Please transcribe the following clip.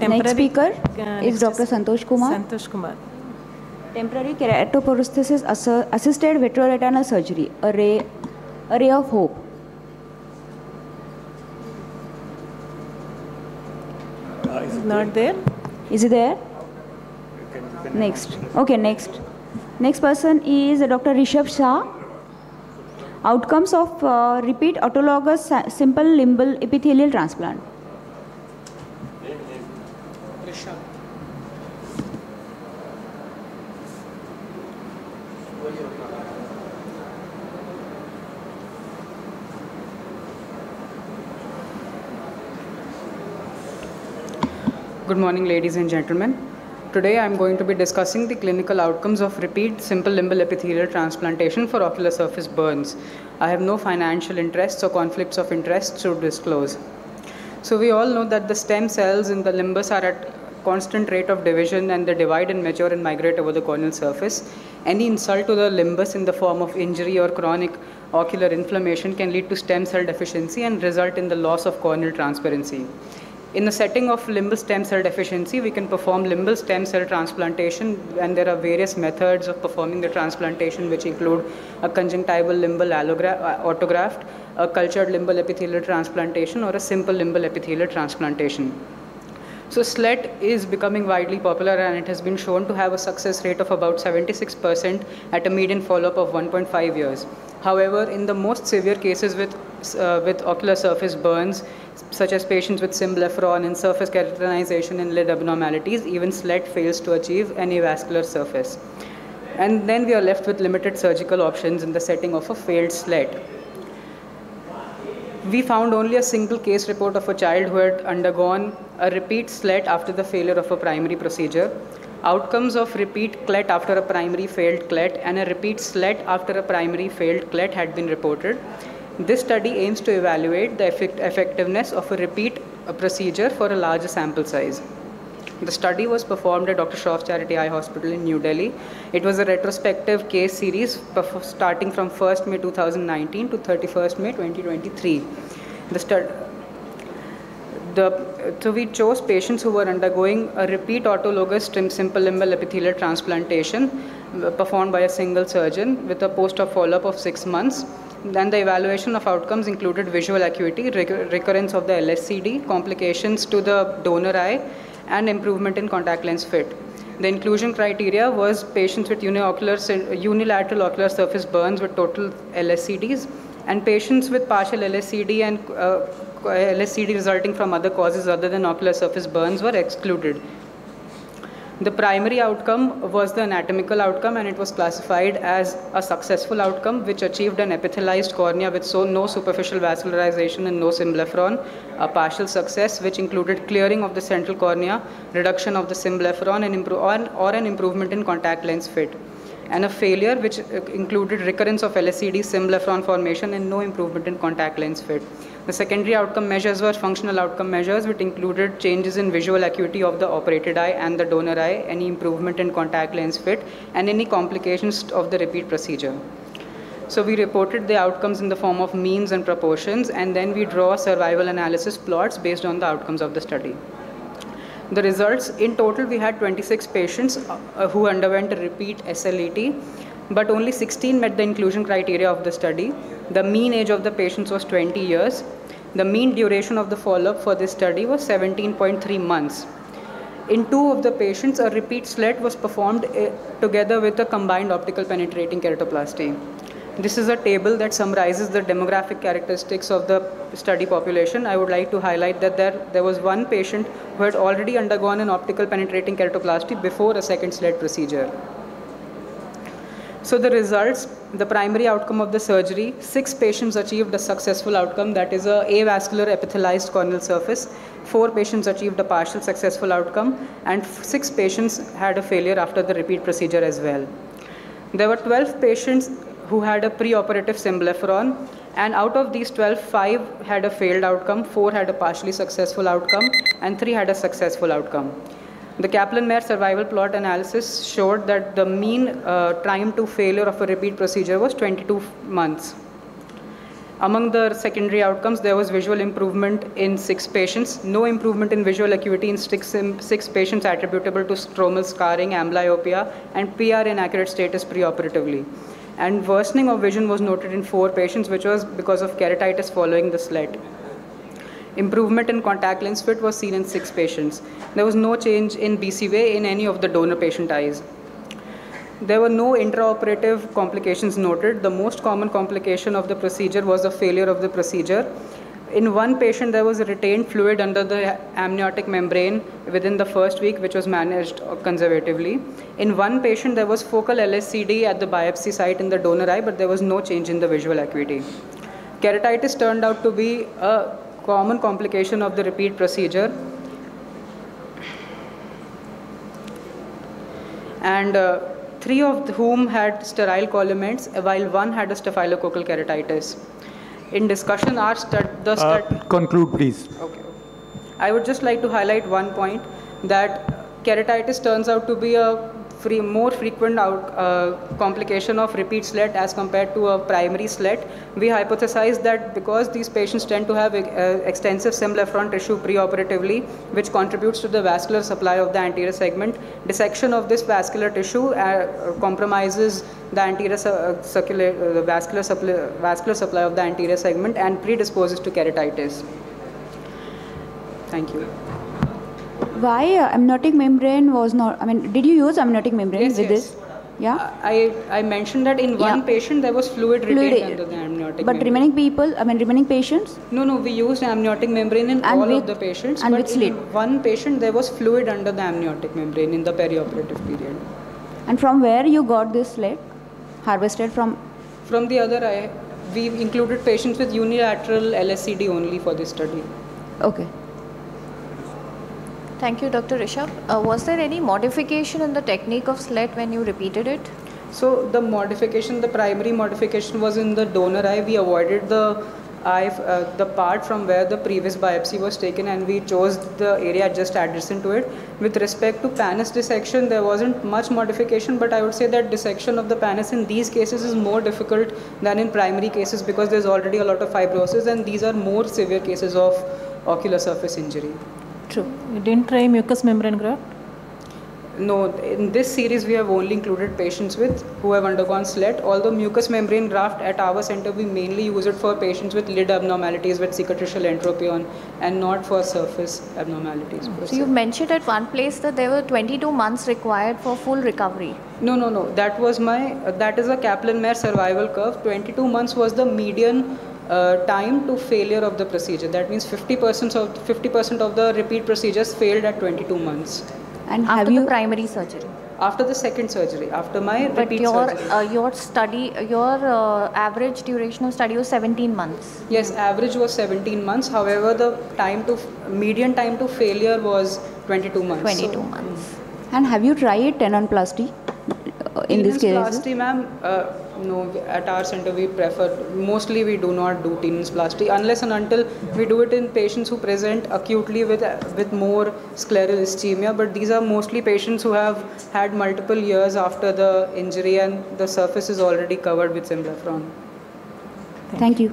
temporary speaker uh, is Dr. Santosh Kumar. Santosh Kumar. Temporary keratoprosthesis assi- assisted vitreoretinal surgery, a ray, a ray of hope. Not there. Is it there? Next. Okay, next. Next person is Dr. Rishabh Shah. Outcomes of uh, repeat autologous simple limbal epithelial transplant. Good morning, ladies and gentlemen. Today I am going to be discussing the clinical outcomes of repeat simple limbal epithelial transplantation for ocular surface burns. I have no financial interests or conflicts of interest to disclose. So we all know that the stem cells in the limbus are at constant rate of division and they divide and mature and migrate over the corneal surface. Any insult to the limbus in the form of injury or chronic ocular inflammation can lead to stem cell deficiency and result in the loss of corneal transparency. In the setting of limbal stem cell deficiency, we can perform limbal stem cell transplantation, and there are various methods of performing the transplantation, which include a conjunctival limbal uh, autograft, a cultured limbal epithelial transplantation, or a simple limbal epithelial transplantation. So SLET is becoming widely popular and it has been shown to have a success rate of about 76% at a median follow-up of 1.5 years. However, in the most severe cases with, uh, with ocular surface burns, such as patients with symblepharon and surface keratinization and lid abnormalities, even SLET fails to achieve any vascular surface. And then we are left with limited surgical options in the setting of a failed SLET. We found only a single case report of a child who had undergone a repeat SLET after the failure of a primary procedure. Outcomes of repeat CLET after a primary failed CLET and a repeat SLET after a primary failed CLET had been reported. This study aims to evaluate the effect- effectiveness of a repeat procedure for a larger sample size. The study was performed at Dr. Shroff Charity Eye Hospital in New Delhi. It was a retrospective case series starting from 1st May 2019 to 31st May 2023. The study the, so we chose patients who were undergoing a repeat autologous stem simple limbal epithelial transplantation uh, performed by a single surgeon with a post-op follow-up of six months. Then the evaluation of outcomes included visual acuity, recur- recurrence of the LSCD, complications to the donor eye, and improvement in contact lens fit. The inclusion criteria was patients with uniocular, unilateral ocular surface burns with total LSCDs and patients with partial LSCD and uh, LSCD resulting from other causes other than ocular surface burns were excluded. The primary outcome was the anatomical outcome and it was classified as a successful outcome which achieved an epithelialized cornea with so no superficial vascularization and no symblepharon, a partial success which included clearing of the central cornea, reduction of the symblepharon and or, or an improvement in contact lens fit and a failure which uh, included recurrence of LSCD symblepharon formation and no improvement in contact lens fit. The secondary outcome measures were functional outcome measures which included changes in visual acuity of the operated eye and the donor eye, any improvement in contact lens fit, and any complications of the repeat procedure. So we reported the outcomes in the form of means and proportions, and then we draw survival analysis plots based on the outcomes of the study. The results in total, we had 26 patients uh, who underwent a repeat SLET, but only 16 met the inclusion criteria of the study. The mean age of the patients was 20 years. The mean duration of the follow up for this study was 17.3 months. In two of the patients, a repeat SLET was performed uh, together with a combined optical penetrating keratoplasty. This is a table that summarizes the demographic characteristics of the study population. I would like to highlight that there, there was one patient who had already undergone an optical penetrating keratoplasty before a second SLET procedure. So the results, the primary outcome of the surgery, six patients achieved a successful outcome, that is a avascular epithelialized corneal surface. Four patients achieved a partial successful outcome, and six patients had a failure after the repeat procedure as well. There were 12 patients who had a preoperative symblepharon, and out of these 12, five had a failed outcome, four had a partially successful outcome, and three had a successful outcome. The Kaplan-Meier survival plot analysis showed that the mean uh, time to failure of a repeat procedure was 22 months. Among the secondary outcomes, there was visual improvement in six patients, no improvement in visual acuity in six, six patients attributable to stromal scarring, amblyopia, and PR inaccurate status preoperatively. And worsening of vision was noted in four patients, which was because of keratitis following the SLET. Improvement in contact lens fit was seen in six patients. There was no change in BCVA in any of the donor patient eyes. There were no intraoperative complications noted. The most common complication of the procedure was the failure of the procedure. In one patient, there was retained fluid under the amniotic membrane within the first week, which was managed conservatively. In one patient, there was focal LSCD at the biopsy site in the donor eye, but there was no change in the visual acuity. Keratitis turned out to be a common complication of the repeat procedure. And uh, three of whom had sterile columents, while one had a staphylococcal keratitis. In discussion, our stud, the stud, Uh, Conclude, please. Okay. I would just like to highlight one point that keratitis turns out to be a free, more frequent out, uh, complication of repeat SLET as compared to a primary SLET. We hypothesize that because these patients tend to have uh, extensive symblepharon tissue preoperatively, which contributes to the vascular supply of the anterior segment, dissection of this vascular tissue uh, compromises the anterior uh, circula- uh, the vascular, supply, vascular supply of the anterior segment and predisposes to keratitis. Thank you. Why uh, amniotic membrane was not, I mean, did you use amniotic membrane Yes, with yes. this? Yeah? I, I mentioned that in one Yeah. patient there was fluid retained Fluid, under the amniotic But membrane. remaining people, I mean, remaining patients? No, no, we used amniotic membrane in And all with- of the patients. and but with one patient there was fluid under the amniotic membrane in the perioperative period. And from where you got this SLET? Harvested from, From the other eye, we included patients with unilateral LSCD only for this study. okay. Thank you, Dr. Rishabh. Uh, was there any modification in the technique of SLET when you repeated it? So the modification, the primary modification was in the donor eye. We avoided the eye, uh, the part from where the previous biopsy was taken, and we chose the area just adjacent to it. With respect to pannus dissection, there wasn't much modification, but I would say that dissection of the pannus in these cases is more difficult than in primary cases because there's already a lot of fibrosis, and these are more severe cases of ocular surface injury. True. You didn't try mucous membrane graft? No, in this series we have only included patients with who have undergone SLET. Although mucous membrane graft at our center we mainly use it for patients with lid abnormalities with cicatricial entropion and not for surface abnormalities. per So you mentioned at one place that there were 22 months required for full recovery. No, no, no. That was my. Uh, that is a Kaplan-Meier survival curve. 22 months was the median uh, time to failure of the procedure. That means 50% of 50% of the repeat procedures failed at 22 months And After have the you, primary surgery. after the second surgery. After my But repeat your, surgery. uh, your study, your uh, average duration of study was 17 months. Yes, average was 17 months. However, the time to median time to failure was 22 months. 22 months. and have you tried tenonplasty uh, in this case? Plasty, ma'am, uh, no, at our center we prefer, mostly we do not do plasty unless and until we do it in patients who present acutely with, with more scleral ischemia. But these are mostly patients who have had multiple years after the injury and the surface is already covered with symblepharon. Thank you.